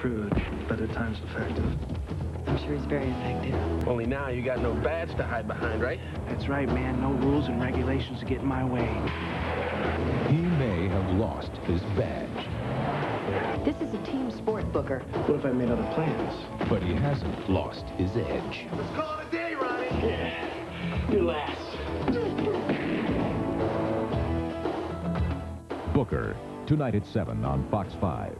crude, but at times effective. I'm sure he's very effective. Only now you got no badge to hide behind, right? That's right, man. No rules and regulations to get in my way. He may have lost his badge. This is a team sport, Booker. What if I made other plans? But he hasn't lost his edge. Let's call it a day, Ronnie. Yeah, You last. Booker, tonight at 7 on Fox 5.